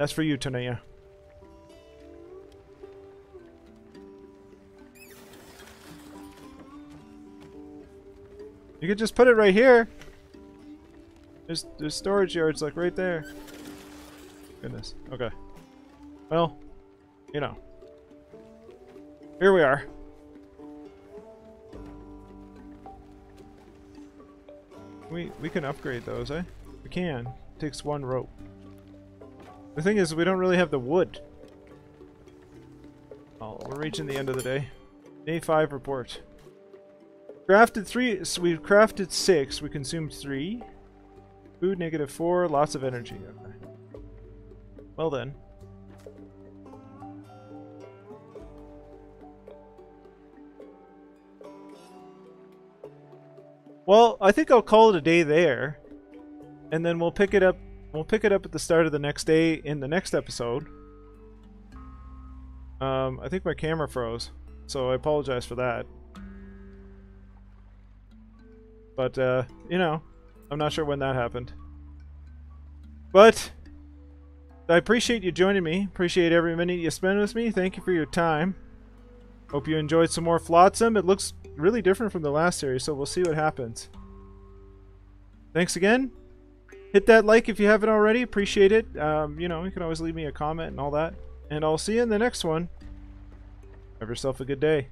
S1: That's for you, Tonia. You could just put it right here. There's, there's storage yards like right there. Goodness. Okay. Well, you know. Here we are. We we can upgrade those, eh? We can. takes one rope. The thing is, we don't really have the wood. Oh, we're reaching the end of the day. Day 5 report. Crafted 3, so we've crafted 6, we consumed 3. Food negative 4, lots of energy. Okay. Well then. Well, I think I'll call it a day there. And then we'll pick it up we'll pick it up at the start of the next day in the next episode. Um, I think my camera froze, so I apologize for that. But, uh, you know, I'm not sure when that happened. But, I appreciate you joining me. Appreciate every minute you spend with me. Thank you for your time. Hope you enjoyed some more Flotsam. It looks really different from the last series, so we'll see what happens. Thanks again. Hit that like if you haven't already. Appreciate it. Um, you know, you can always leave me a comment and all that. And I'll see you in the next one. Have yourself a good day.